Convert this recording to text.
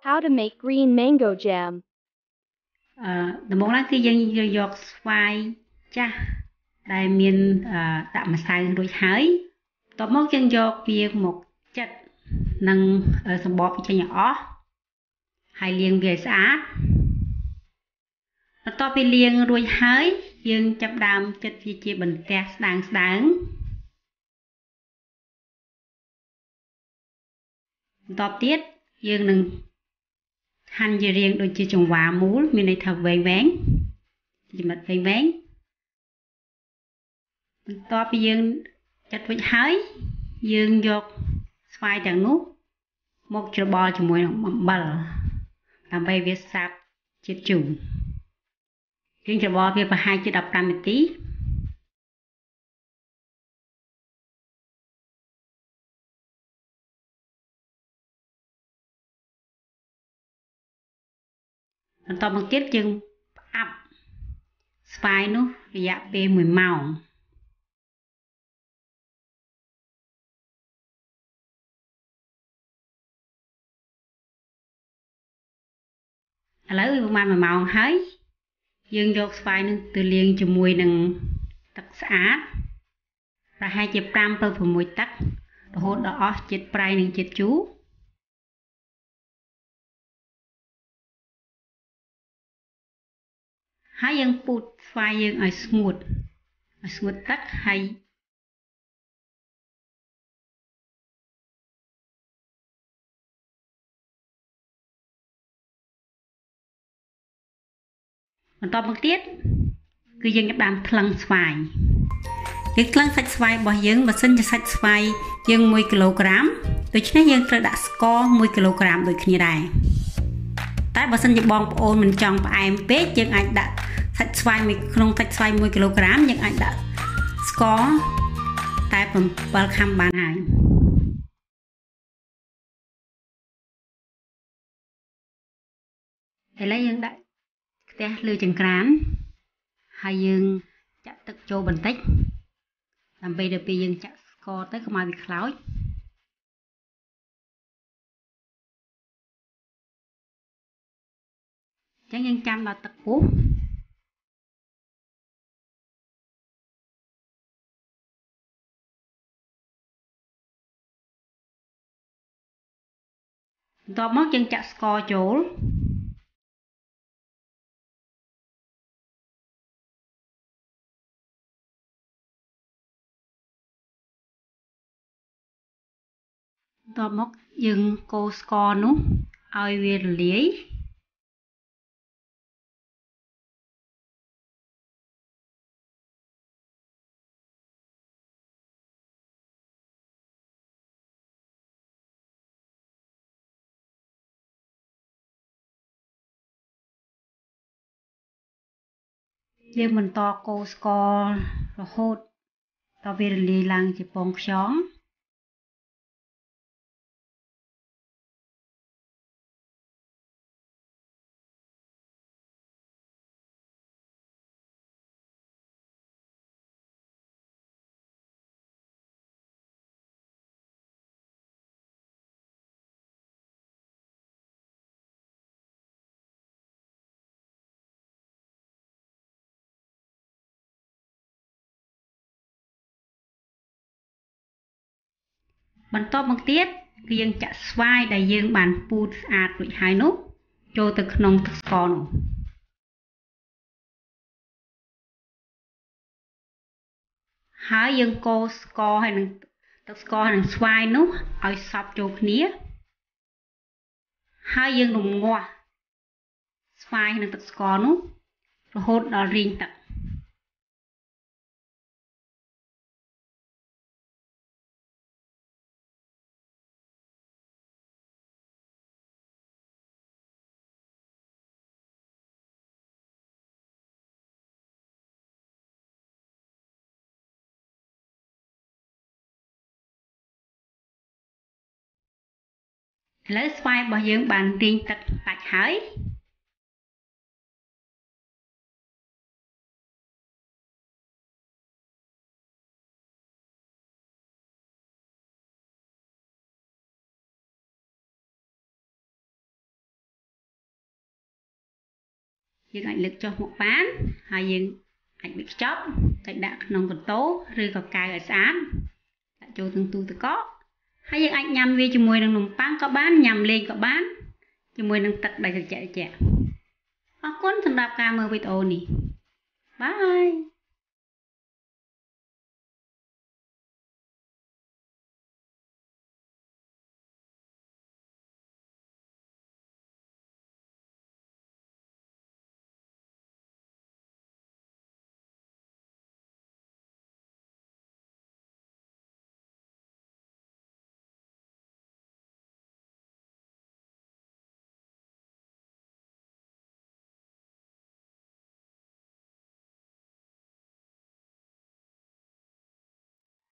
How to make green mango jam. អឺដំបូងឡើងគឺយើងយកស្វាយចាស់ដែលមានអឺដាក់ម្សៅរួចហើយបន្ទាប់មកយើងយកវាមកចិតនិងសម្បកវាចេញឲ្យអស់ហើយលាងវាឲ្យស្អាតបន្ទាប់ពីលាងរួចហើយយើងចាប់ដើមចិតវាជាបន្ទះស្ដើងស្ដើងបន្ទាប់ទៀតយើងនឹង ហាន់ជារាងដូចជាចង្វាមូល មានន័យថាវែងវែងចំណិតវែងវែងបន្ទាប់ពីយើងចាត់រួចហើយយើងយកស្វាយទាំងនោះមកច្របល់ជាមួយនឹងអំបិលដើម្បីវាសាបជាតិជូរយើងច្របល់វាប្រហែលជា15នាទី បន្តមកទៀតយើងផ្អាប់ស្វាយនោះរយៈពេល1ម៉ោងឥឡូវវាប្រហែល1ម៉ោងហើយយើងយកស្វាយនឹងទៅលាងជាមួយនឹងទឹកស្អាតប្រហែលជា5ទៅ6ទឹករហូតដល់អស់ជាតិប្រៃនិងជាតិជូរ ហើយយើងពូតស្វាយយើងឲ្យស្ងួតឲ្យស្ងួតទឹកហើយបន្តមកទៀតគឺយើងចាប់ដើមថ្លឹងស្វាយយើងថ្លឹងសាច់ស្វាយរបស់យើងបើសិនជាសាច់ស្វាយយើង1គីឡូក្រាមដូច្នេះយើងត្រូវដាក់ស្ករ1គីឡូក្រាមដូចគ្នាដែរ តែបើសិនជាបងប្អូនមិនចង់ផ្អែមពេកយើងអាចដាក់សាច់ស្វាយមួយក្នុងសាច់ស្វាយ1គីឡូក្រាមយើងអាចដាក់ស្ករតែ7ខាំបានហើយឥឡូវយើងដាក់ខ្ទះលើចង្ក្រានហើយយើងចាក់ទឹកចូលបន្តិចដើម្បីដល់ពេលយើងចាក់ស្ករទៅកុំឲ្យវាខ្លោច អញ្ចឹងយើងចាំដល់ទឹកពុះបន្ទាប់មកយើងចាក់ស្ករចូលបន្ទាប់មកយើងកូរស្ករនោះឲ្យវារលាយ យើង បន្តកូរស្កររហូតដល់វារលាយឡើងជាពងខ្យង បន្ទាប់មកទៀតគឺយើងចាក់ស្វាយដែលយើងបានពូតស្អាតរួចហើយនោះចូលទៅក្នុងទឹកស្ករនោះហើយយើងកូរស្ករហើយនឹងទឹកស្ករហើយនឹងស្វាយនោះឲ្យសព្វចូលគ្នាហើយយើងរំងាស់ស្វាយនិងទឹកស្ករនោះរហូតដល់រីងទឹក ឥឡូវស្វាយរបស់យើងបានរីងទឹកដាច់ហើយយើងអាចលើកចុះមកបានហើយយើងអាចវេចខ្ចប់ទៅដាក់ក្នុងកន្ទោឬក៏កៅឲ្យស្អាតដាក់ចូលក្នុងទូទឹកកក ហើយយើងអាចញ៉ាំវាជាមួយនឹងនំប៉័ងក៏បានញ៉ាំលេងក៏បានជាមួយនឹងទឹកដែលត្រជាក់ៗអរគុណសម្រាប់ការមើលវីដេអូនេះបាយ